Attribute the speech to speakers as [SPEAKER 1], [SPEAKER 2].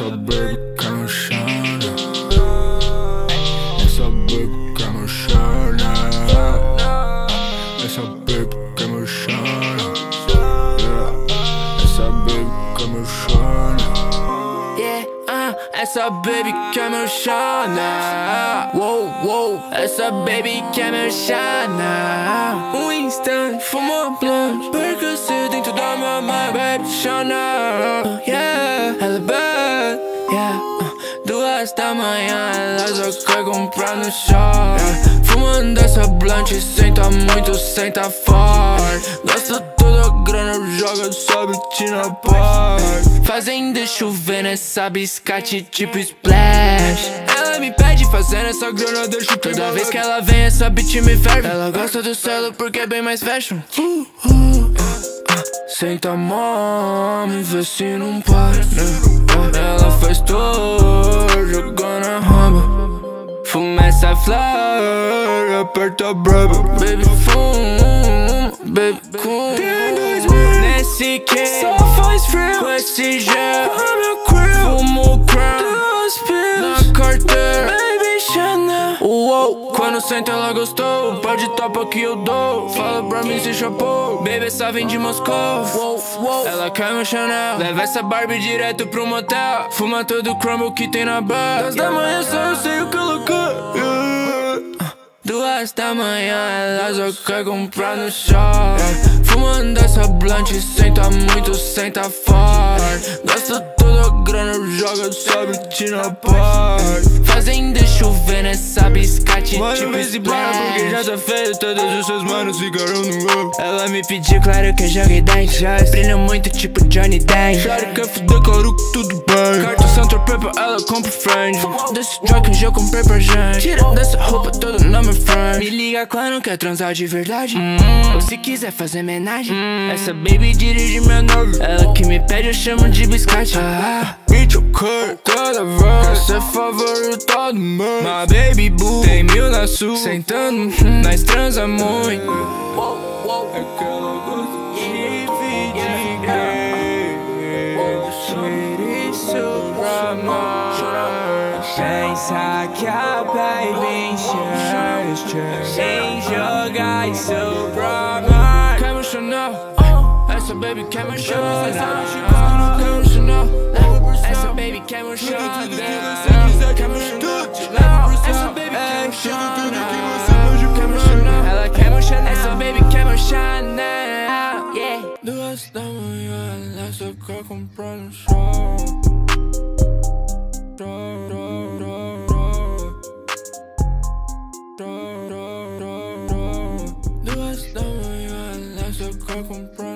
[SPEAKER 1] Essa baby quer me chana Essa baby quer me chana Essa baby quer me chana Essa baby quer me chana
[SPEAKER 2] Yeah, ah, essa baby quer me chana Wow, wow, essa baby quer me chana Um instante, fuma blunt Perca-se dentro da minha mind Baby chana Yeah, ela é bad Yeah, uh, duas da manhã Ela só quer comprar no shopping. Yeah, Fumando essa blunt Senta muito, senta forte. Gasta toda a grana, joga só beat na parte Fazendo chover nessa biscate tipo splash. Ela me pede fazendo essa grana, deixa Toda vez que ela vem essa beat me ferve. Ela gosta do selo porque é bem mais fashion. Uh, uh, Senta mami, vê se não para né? Ela faz tour, jogando a raba Fuma essa flor, aperta braba. Baby fuma, baby com Nesse que só faz frio. Com esse gel. Fumo Uou, quando senta ela gostou. Pode topa que eu dou. Fala pra mim se chapou. Baby essa vem de Moscou. Uou, uou. Ela quer meu Chanel. Leva essa Barbie direto pro motel. Fuma todo o crumble que tem na bar. Das da manhã só eu sei o que ela quer. Yeah. Duas da manhã, ela só quer comprar no shopping. Fumando essa blunt, senta muito, senta forte. Gasta toda a grana, joga só beat na parte Fazendo chover nessa biscate
[SPEAKER 1] Mano,
[SPEAKER 2] tipo
[SPEAKER 1] vê se para porque já tá feio Todos os seus manos ficaram no gol
[SPEAKER 2] Ela me pediu, claro que eu joguei 10 shots Brilha muito tipo Johnny Depp.
[SPEAKER 1] Claro que eu fuder com tudo bem.
[SPEAKER 2] Carta Santa Pepper, ela compra friend Desse drug que eu comprei pra gente Tira dessa roupa toda na minha frente Me liga quando quer transar de verdade. Hum. Ou se quiser fazer homenagem. Hum. Essa baby dirige minha nave. Ela que me pede eu chamo de biscate. Ah,
[SPEAKER 1] eu quero toda vez. Quer ser favorita do mês My baby boo Tem mil na sua
[SPEAKER 2] Sentando, hum, nós transa muito
[SPEAKER 1] É que ela gosta de dividir
[SPEAKER 2] Isso pra nós Pensa que a baby enxerga Sem jogar isso pra nós Quer meu Chanel Essa baby quer meu Chanel Quer meu Chanel Essa baby quer meu Chanel Chanel Yeah Duas da manhã Ela só quer comprar no show Duas da manhã, ela só quer comprar no show